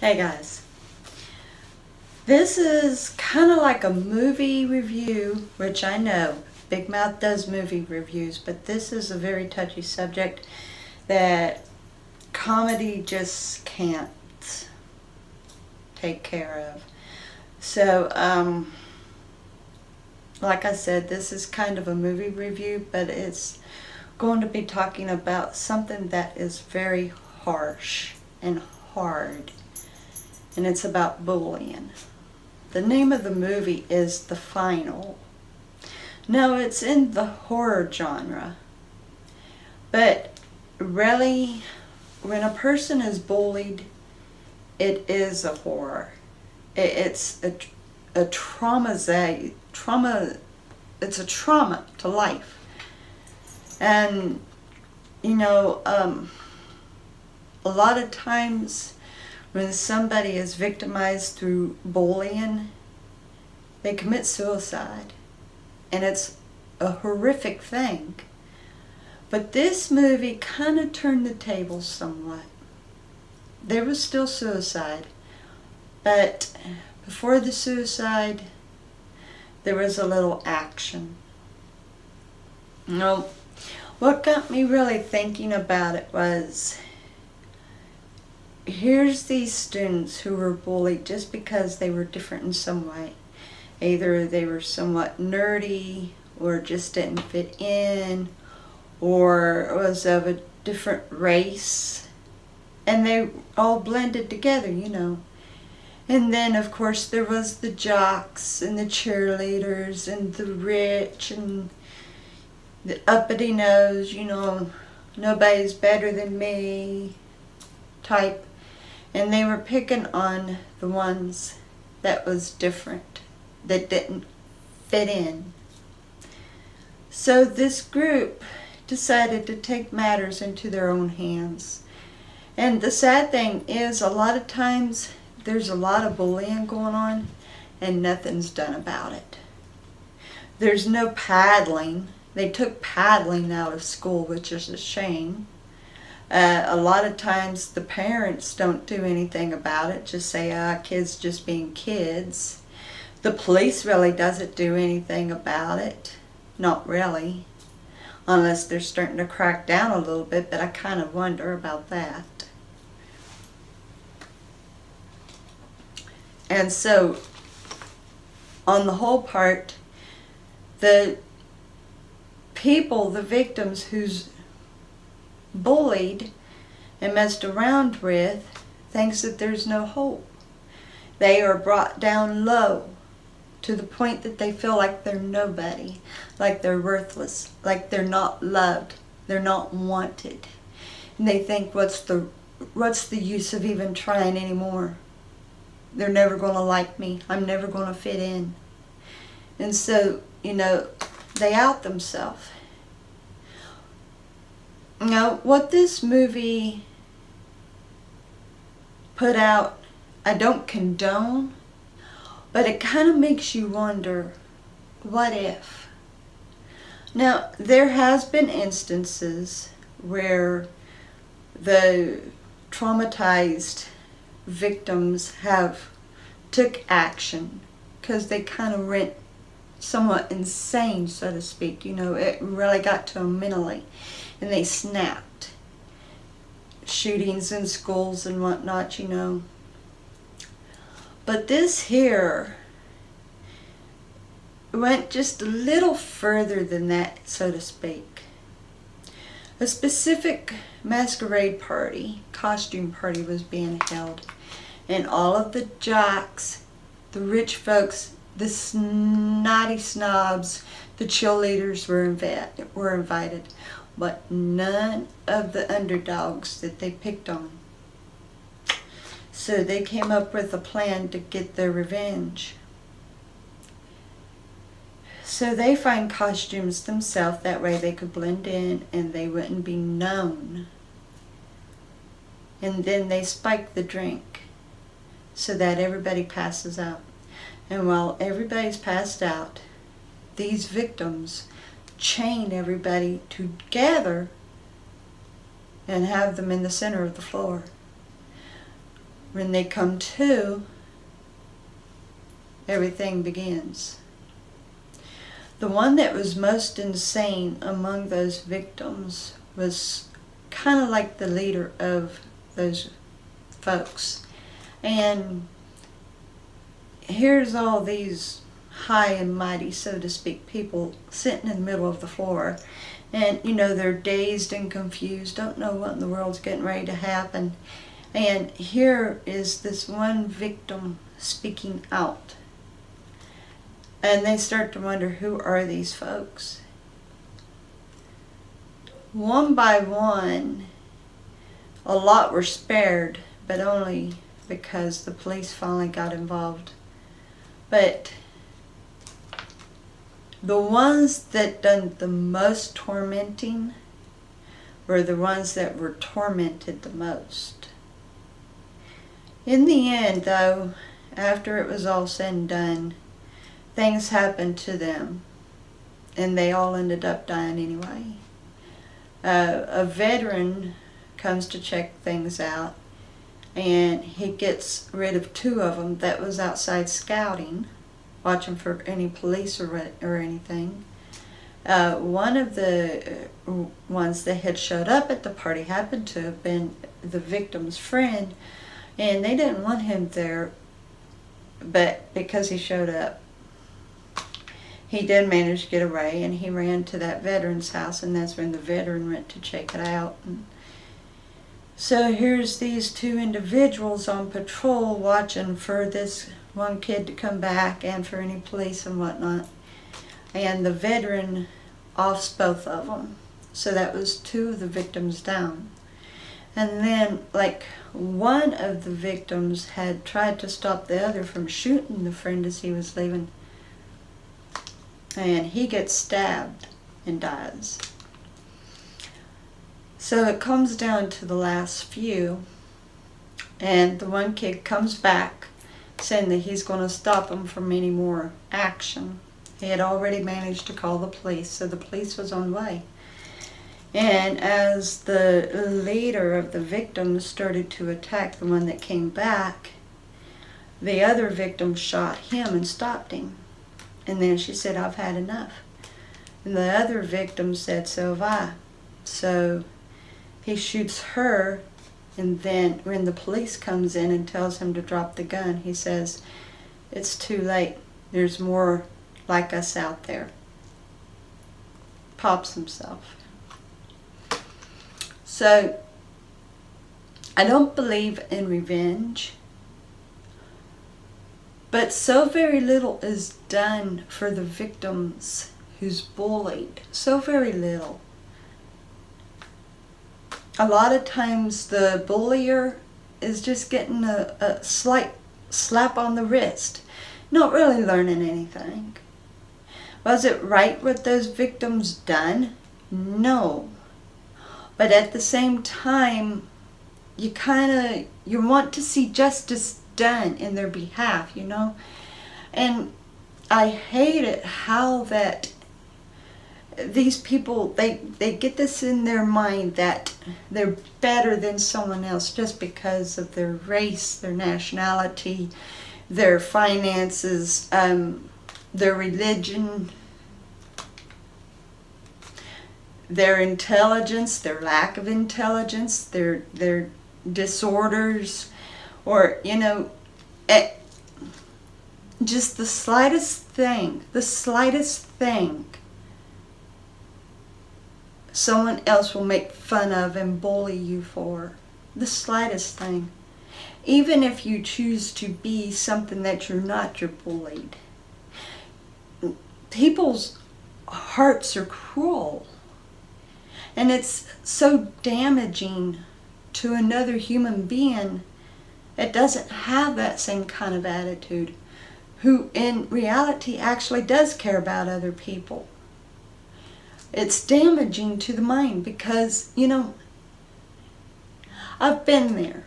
Hey guys. This is kind of like a movie review, which I know Big Mouth does movie reviews, but this is a very touchy subject that comedy just can't take care of. So, um, like I said, this is kind of a movie review, but it's going to be talking about something that is very harsh and hard and it's about bullying. The name of the movie is The Final. Now, it's in the horror genre, but really, when a person is bullied, it is a horror. It's a, a trauma, trauma, it's a trauma to life. And, you know, um, a lot of times when somebody is victimized through bullying, they commit suicide. And it's a horrific thing. But this movie kind of turned the tables somewhat. There was still suicide, but before the suicide, there was a little action. You know, what got me really thinking about it was here's these students who were bullied just because they were different in some way. Either they were somewhat nerdy or just didn't fit in or was of a different race. And they all blended together, you know. And then, of course, there was the jocks and the cheerleaders and the rich and the uppity nose, you know, nobody's better than me type and they were picking on the ones that was different, that didn't fit in. So this group decided to take matters into their own hands. And the sad thing is a lot of times there's a lot of bullying going on and nothing's done about it. There's no paddling. They took paddling out of school, which is a shame. Uh, a lot of times the parents don't do anything about it, just say, ah, kids just being kids. The police really doesn't do anything about it. Not really. Unless they're starting to crack down a little bit, but I kind of wonder about that. And so, on the whole part, the people, the victims whose bullied and messed around with thinks that there's no hope. They are brought down low to the point that they feel like they're nobody, like they're worthless, like they're not loved, they're not wanted. And they think, what's the, what's the use of even trying anymore? They're never going to like me. I'm never going to fit in. And so, you know, they out themselves. Now, what this movie put out, I don't condone, but it kind of makes you wonder, what if? Now, there has been instances where the traumatized victims have took action because they kind of went somewhat insane, so to speak. You know, it really got to them mentally and they snapped. Shootings in schools and whatnot, you know. But this here went just a little further than that, so to speak. A specific masquerade party, costume party was being held, and all of the jocks, the rich folks, the snotty snobs, the cheerleaders were, invi were invited but none of the underdogs that they picked on. So they came up with a plan to get their revenge. So they find costumes themselves, that way they could blend in and they wouldn't be known. And then they spike the drink so that everybody passes out. And while everybody's passed out, these victims chain everybody together and have them in the center of the floor. when they come to, everything begins. The one that was most insane among those victims was kind of like the leader of those folks. And here's all these high and mighty, so to speak, people sitting in the middle of the floor. And, you know, they're dazed and confused, don't know what in the world's getting ready to happen. And here is this one victim speaking out. And they start to wonder, who are these folks? One by one, a lot were spared, but only because the police finally got involved. But the ones that done the most tormenting were the ones that were tormented the most. In the end, though, after it was all said and done, things happened to them, and they all ended up dying anyway. Uh, a veteran comes to check things out, and he gets rid of two of them that was outside scouting, watching for any police or, or anything. Uh, one of the uh, ones that had showed up at the party happened to have been the victim's friend, and they didn't want him there, but because he showed up, he did manage to get away, and he ran to that veteran's house, and that's when the veteran went to check it out. And, so here's these two individuals on patrol watching for this one kid to come back and for any police and whatnot. And the veteran offs both of them. So that was two of the victims down. And then, like, one of the victims had tried to stop the other from shooting the friend as he was leaving. And he gets stabbed and dies. So it comes down to the last few, and the one kid comes back saying that he's going to stop him from any more action. He had already managed to call the police, so the police was on way. And as the leader of the victims started to attack the one that came back, the other victim shot him and stopped him. And then she said, I've had enough. And the other victim said, so have I. So he shoots her and then when the police comes in and tells him to drop the gun he says it's too late. There's more like us out there. Pops himself. So I don't believe in revenge but so very little is done for the victims who's bullied. So very little a lot of times the bullier is just getting a, a slight slap on the wrist, not really learning anything. Was it right what those victims done? No. But at the same time, you kind of, you want to see justice done in their behalf, you know? And I hate it how that these people they they get this in their mind that they're better than someone else just because of their race their nationality their finances um, their religion their intelligence their lack of intelligence their their disorders or you know it, eh, just the slightest thing the slightest thing someone else will make fun of and bully you for. The slightest thing. Even if you choose to be something that you're not, you're bullied. People's hearts are cruel. And it's so damaging to another human being that doesn't have that same kind of attitude, who in reality actually does care about other people it's damaging to the mind because, you know, I've been there.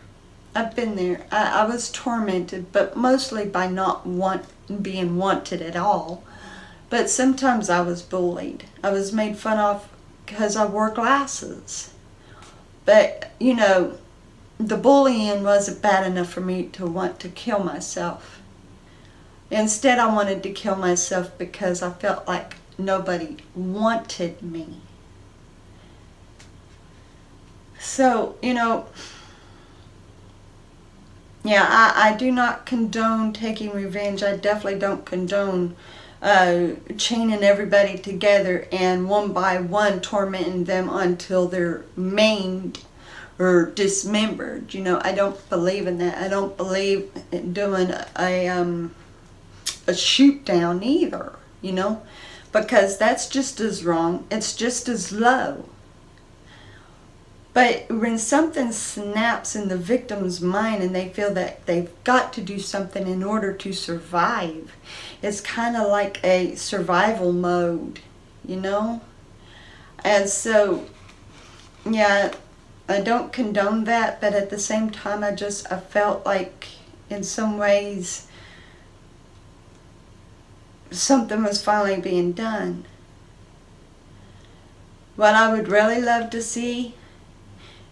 I've been there. I, I was tormented, but mostly by not want being wanted at all. But sometimes I was bullied. I was made fun of because I wore glasses. But, you know, the bullying wasn't bad enough for me to want to kill myself. Instead, I wanted to kill myself because I felt like nobody wanted me. So, you know, yeah, I, I do not condone taking revenge. I definitely don't condone uh, chaining everybody together and one by one tormenting them until they're maimed or dismembered. You know, I don't believe in that. I don't believe in doing a, um, a shoot down either, you know, because that's just as wrong. It's just as low. But when something snaps in the victim's mind and they feel that they've got to do something in order to survive, it's kind of like a survival mode, you know? And so, yeah, I don't condone that, but at the same time, I just, I felt like in some ways something was finally being done. What I would really love to see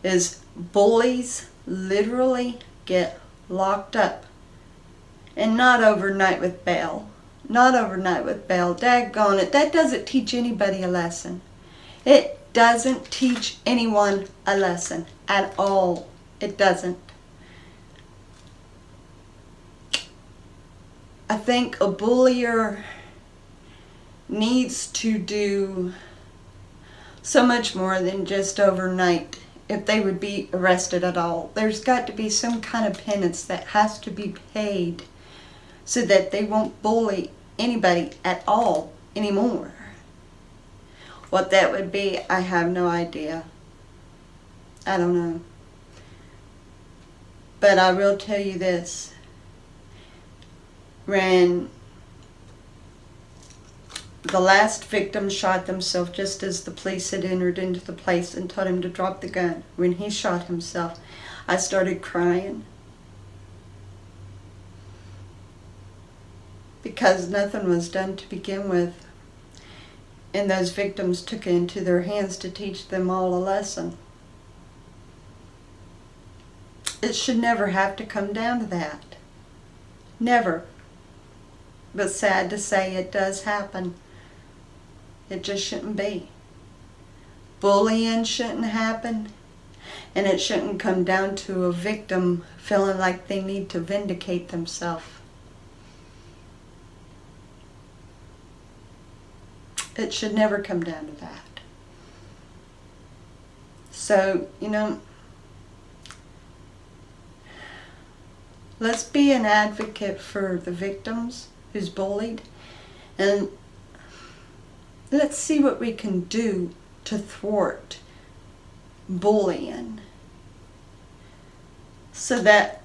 is bullies literally get locked up. And not overnight with bail. Not overnight with bail. Daggone it. That doesn't teach anybody a lesson. It doesn't teach anyone a lesson at all. It doesn't. I think a bullier needs to do so much more than just overnight if they would be arrested at all. There's got to be some kind of penance that has to be paid so that they won't bully anybody at all anymore. What that would be, I have no idea. I don't know. But I will tell you this. When the last victim shot himself just as the police had entered into the place and told him to drop the gun. When he shot himself, I started crying. Because nothing was done to begin with. And those victims took it into their hands to teach them all a lesson. It should never have to come down to that. Never. But sad to say, it does happen. It just shouldn't be. Bullying shouldn't happen. And it shouldn't come down to a victim feeling like they need to vindicate themselves. It should never come down to that. So, you know, let's be an advocate for the victims who's bullied and let's see what we can do to thwart bullying so that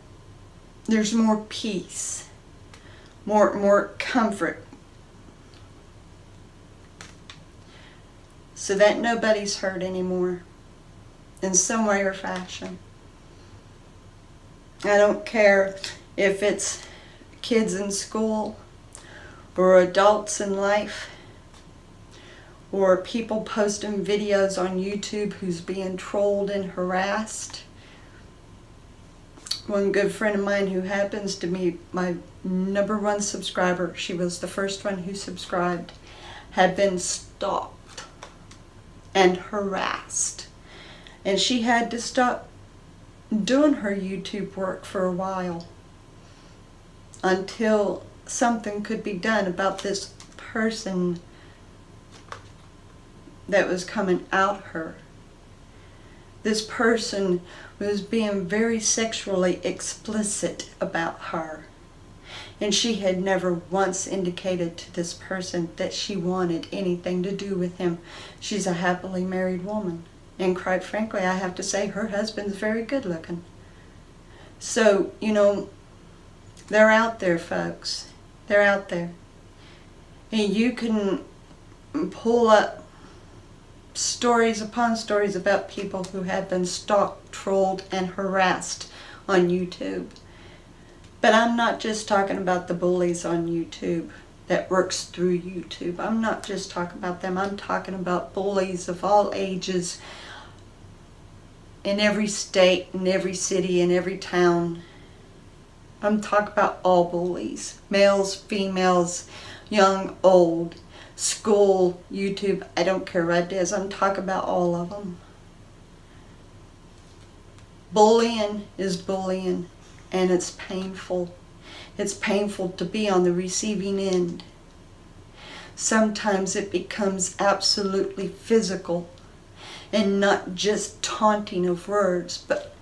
there's more peace, more, more comfort, so that nobody's hurt anymore in some way or fashion. I don't care if it's kids in school or adults in life or people posting videos on YouTube who's being trolled and harassed. One good friend of mine who happens to be my number one subscriber, she was the first one who subscribed, had been stalked and harassed. And she had to stop doing her YouTube work for a while until something could be done about this person that was coming out her. This person was being very sexually explicit about her. And she had never once indicated to this person that she wanted anything to do with him. She's a happily married woman. And quite frankly, I have to say her husband's very good looking. So, you know, they're out there, folks. They're out there. And you can pull up stories upon stories about people who have been stalked, trolled, and harassed on YouTube. But I'm not just talking about the bullies on YouTube that works through YouTube. I'm not just talking about them. I'm talking about bullies of all ages in every state, in every city, in every town. I'm talking about all bullies males, females, young, old, school, YouTube. I don't care what it is. I'm talking about all of them. Bullying is bullying, and it's painful. It's painful to be on the receiving end. Sometimes it becomes absolutely physical and not just taunting of words, but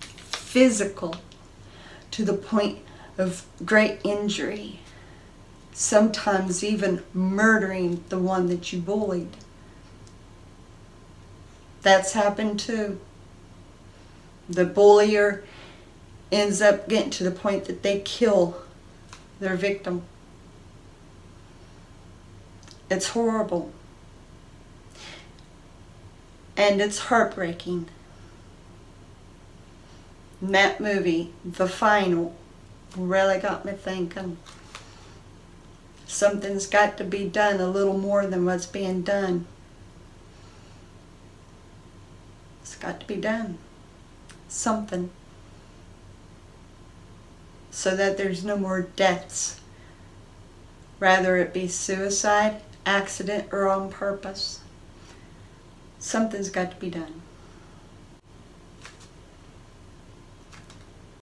physical to the point of great injury. Sometimes even murdering the one that you bullied. That's happened too. The bullier ends up getting to the point that they kill their victim. It's horrible. And it's heartbreaking. That movie, The Final, really got me thinking. Something's got to be done a little more than what's being done. It's got to be done. Something. So that there's no more deaths. Rather it be suicide, accident, or on purpose. Something's got to be done.